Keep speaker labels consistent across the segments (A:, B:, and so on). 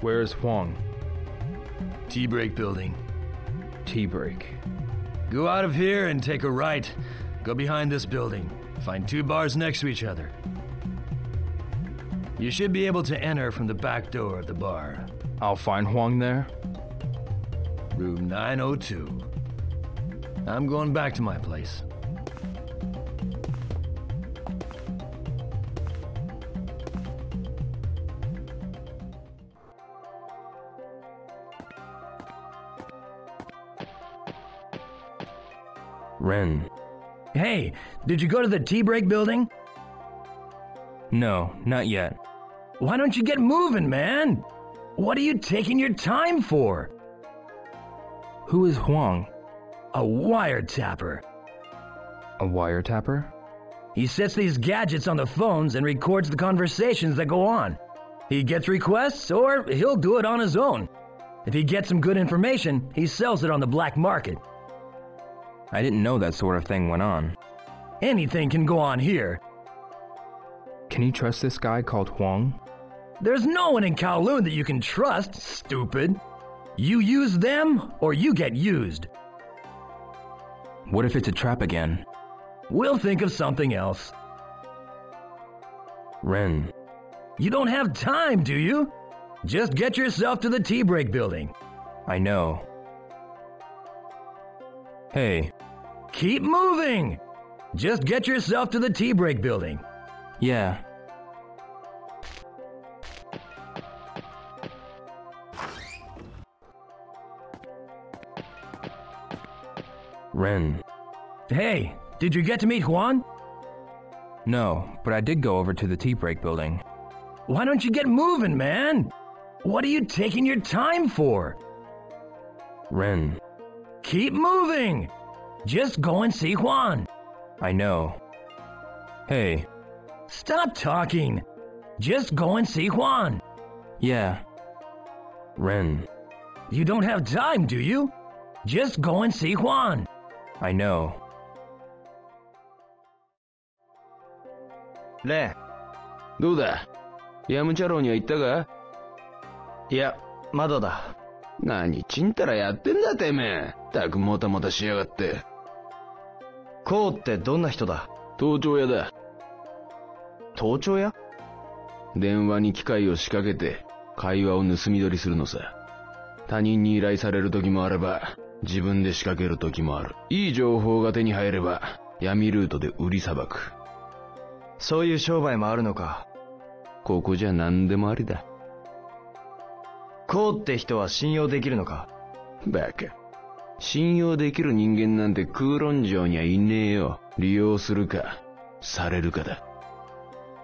A: Where's Huang?
B: Tea break building.
A: Tea break.
B: Go out of here and take a right. Go behind this building. Find two bars next to each other. You should be able to enter from the back door of the bar.
A: I'll find Huang there.
B: Room 902. I'm going back to my place.
C: Ren.
D: Hey, did you go to the tea break building?
C: No, not yet.
D: Why don't you get moving, man? What are you taking your time for?
C: Who is Huang?
D: A wiretapper.
A: A wiretapper?
D: He sets these gadgets on the phones and records the conversations that go on. He gets requests, or he'll do it on his own. If he gets some good information, he sells it on the black market.
C: I didn't know that sort of thing went on.
D: Anything can go on here.
A: Can you trust this guy called Huang?
D: There's no one in Kowloon that you can trust, stupid. You use them, or you get used.
C: What if it's a trap again?
D: We'll think of something else.
C: Ren.
D: You don't have time, do you? Just get yourself to the tea break building.
C: I know. Hey.
D: Keep moving! Just get yourself to the tea break building.
C: Yeah. Ren.
D: Hey, did you get to meet Huang?
C: No, but I did go over to the tea break building.
D: Why don't you get moving, man? What are you taking your time for?
C: Ren.
D: Keep moving! Just go and see Huang.
C: I know. Hey.
D: Stop talking! Just go and see Huang.
C: Yeah. Ren.
D: You don't have time, do you? Just go and see Huang.
C: I know.
E: 네. 누구다? 야문자로냐
F: 이따가? 야, 마더다.
E: 何ちんたらやってんだてめえ。たくもたもたしやがって。
F: コウってどんな人だ？
E: 盗聴屋だ。
F: 盗聴屋？
E: 電話に機械を仕掛けて、会話を盗み取りするのさ。他人に依頼される時もあれば、自分で仕掛ける時もある。いい情報が手に入れば、闇ルートで売りさばく。
F: そういう商売もあるのか。
E: ここじゃ何でもありだ。
F: コウって人は信用できるのか？
E: バカ。信用できる人間なんて空論城にはいねえよ。利用するか、されるかだ。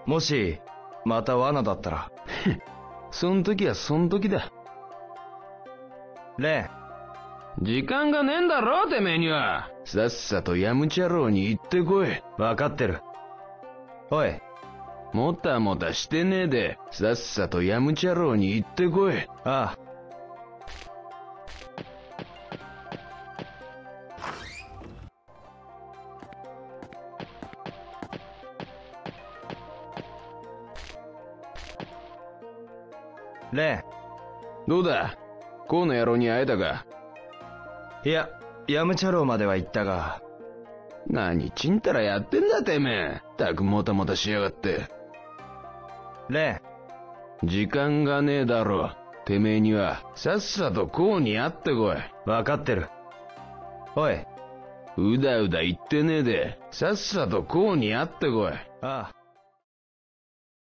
F: もし、また罠だったら？
E: そん時はそん時だ。
F: レ
E: 時間がねえんだろ、てめえには。さっさとヤムチャロウに行ってこい。
F: ン、わかってる。おい、
E: もたもたしてねえで、さっさとヤムチャロウに行ってこい。
F: ああ。レ
E: どうだ？河野野郎に会えたか？
F: ン。いや、ヤムチャロウまでは行ったが、
E: 何ちんたらやってんだてめえ。たくもたもたしやがって。
F: レン、
E: 時間がねえだろ。てめえには、さっさとこうに会ってこい。
F: わかってる。おい、
E: うだうだ言ってねえで、さっさとこうに会ってこい。
F: ああ。